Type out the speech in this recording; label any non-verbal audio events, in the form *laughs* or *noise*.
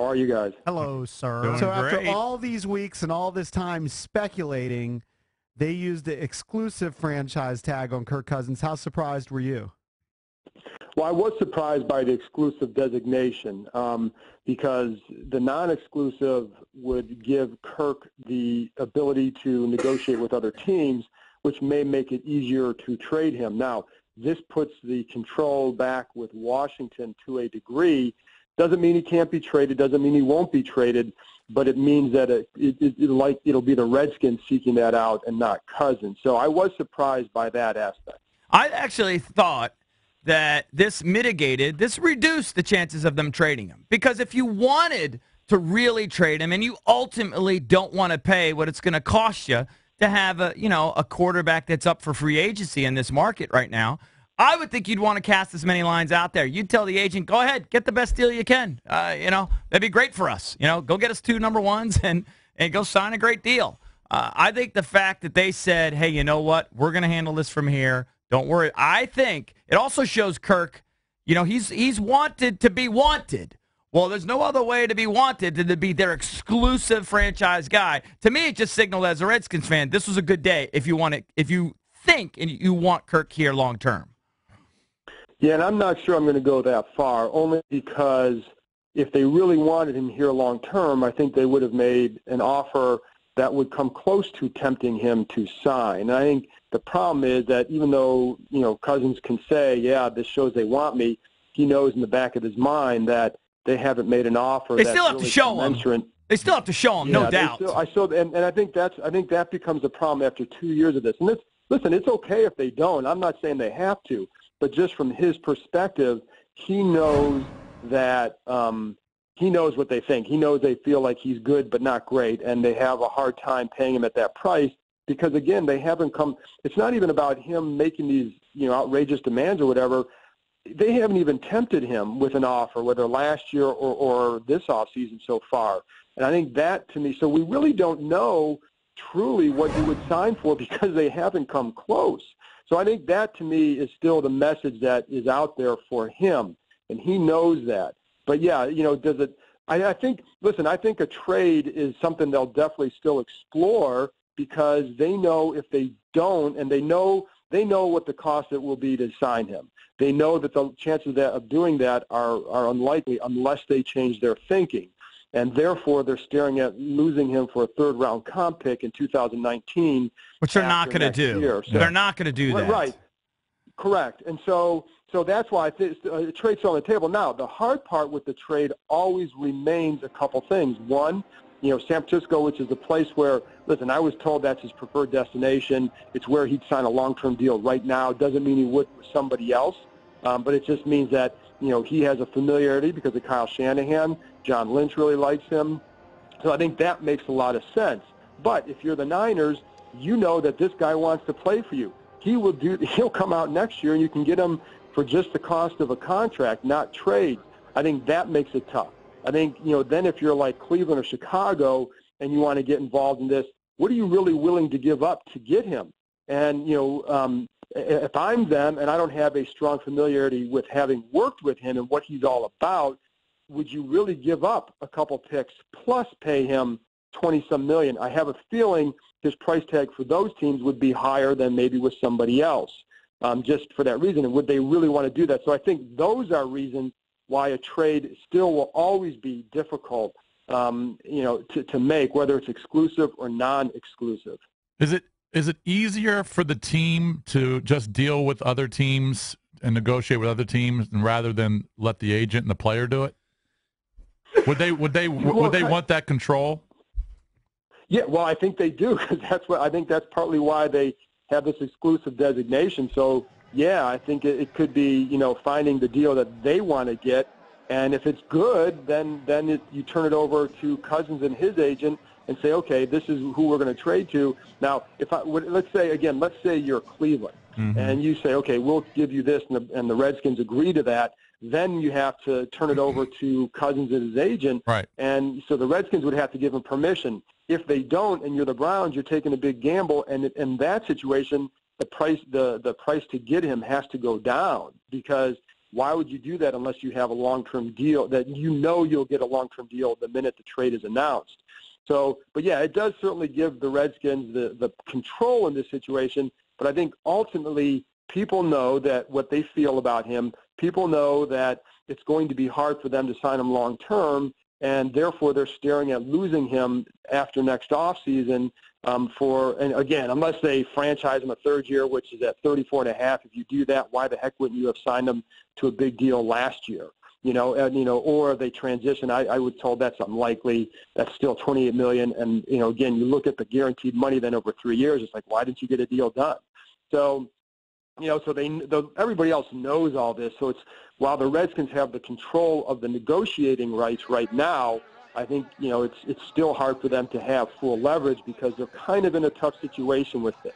How are you guys? Hello, sir. Doing so after all these weeks and all this time speculating, they used the exclusive franchise tag on Kirk Cousins. How surprised were you? Well, I was surprised by the exclusive designation um, because the non-exclusive would give Kirk the ability to negotiate with other teams, which may make it easier to trade him. Now, this puts the control back with Washington to a degree. Doesn't mean he can't be traded. Doesn't mean he won't be traded. But it means that it, it, it, like it'll be the Redskins seeking that out and not Cousins. So I was surprised by that aspect. I actually thought that this mitigated, this reduced the chances of them trading him. Because if you wanted to really trade him and you ultimately don't want to pay what it's going to cost you to have a, you know, a quarterback that's up for free agency in this market right now, I would think you'd want to cast as many lines out there. You'd tell the agent, go ahead, get the best deal you can. Uh, you know, that'd be great for us. You know, go get us two number ones *laughs* and, and go sign a great deal. Uh, I think the fact that they said, hey, you know what, we're going to handle this from here. Don't worry. I think it also shows Kirk, you know, he's he's wanted to be wanted. Well, there's no other way to be wanted than to be their exclusive franchise guy. To me, it just signaled as a Redskins fan, this was a good day if you want it, if you think and you want Kirk here long term. Yeah, and I'm not sure I'm going to go that far, only because if they really wanted him here long term, I think they would have made an offer that would come close to tempting him to sign. And I think the problem is that even though, you know, Cousins can say, yeah, this shows they want me, he knows in the back of his mind that they haven't made an offer. They that's still have really to show him. They still have to show him, Yeah, no doubt. Still, I still, and, and I think that's, I think that becomes a problem after two years of this. And this, listen, it's okay if they don't. I'm not saying they have to, but just from his perspective, he knows that um, he knows what they think. He knows they feel like he's good but not great, and they have a hard time paying him at that price because again, they haven't come. It's not even about him making these you know outrageous demands or whatever. They haven't even tempted him with an offer, whether last year or, or this offseason so far. And I think that to me, so we really don't know truly what he would sign for *laughs* because they haven't come close. So I think that to me is still the message that is out there for him, and he knows that. But yeah, you know, does it? I, I think. Listen, I think a trade is something they'll definitely still explore because they know if they don't, and they know they know what the cost it will be to sign him. They know that the chances that, of doing that are are unlikely unless they change their thinking and therefore they're staring at losing him for a third round comp pick in 2019 Which they're not going to do. year. So- They're not going to do that. right correct and so so that's why I think uh, the trade's on the table now the hard part with the trade always remains a couple things one you know San Francisco which is the place where listen I was told that's his preferred destination it's where he'd sign a long-term deal right now doesn't mean he would with somebody else um, but it just means that you know he has a familiarity because of Kyle Shanahan. John Lynch really likes him, so I think that makes a lot of sense. But if you're the Niners, you know that this guy wants to play for you. He will do. *laughs* He'll come out next year, and you can get him for just the cost of a contract, not trade. I think that makes it tough. I think you know then if you're like Cleveland or Chicago and you want to get involved in this, what are you really willing to give up to get him? And you know, um, if I'm them and I don't have a strong familiarity with having worked with him and what he's all about, would you really give up a couple picks plus pay him 20 some million? I have a feeling his price tag for those teams would be higher than maybe with somebody else, um, just for that reason. And would they really want to do that? So I think those are reasons why a trade still will always be difficult, um, you know, to, to make, whether it's exclusive or non-exclusive. Is it is it easier for the team to just deal with other teams and negotiate with other teams, rather than let the agent and the player do it? Would they would they *laughs* would they want that control? Yeah, well, I think they do because *laughs* that's what I think that's partly why they have this exclusive designation. So, yeah, I think it, it could be you know finding the deal that they want to get, and if it's good, then then it, you turn it over to Cousins and his agent and say, okay, this is who we're going to trade to. Now, if I let's say again, let's say you're Cleveland, mm-hmm. and you say, okay, we'll give you this, and the, and the Redskins agree to that. Then you have to turn it *clears throat* over to Cousins and his agent, Right. and so the Redskins would have to give him permission. If they don't, and you're the Browns, you're taking a big gamble, and in that situation, the price the the price to get him has to go down because why would you do that unless you have a long-term deal that you know you'll get a long-term deal the minute the trade is announced? So, but yeah, it does certainly give the Redskins the, the control in this situation. But I think ultimately people know that what they feel about him, people know that it's going to be hard for them to sign him long term, and therefore they're staring at losing him after next offseason um, for, and again, unless they franchise him a third year, which is at 34 and a half. If you do that, why the heck wouldn't you have signed him to a big deal last year? You know, and you know, or they transition. I, I would told that's unlikely. That's still 28 million, and you know, again, you look at the guaranteed money then over three years. It's like, why didn't you get a deal done? So, you know, so they the, everybody else knows all this. So it's while the Redskins have the control of the negotiating rights right now, I think you know it's it's still hard for them to have full leverage because they're kind of in a tough situation with this.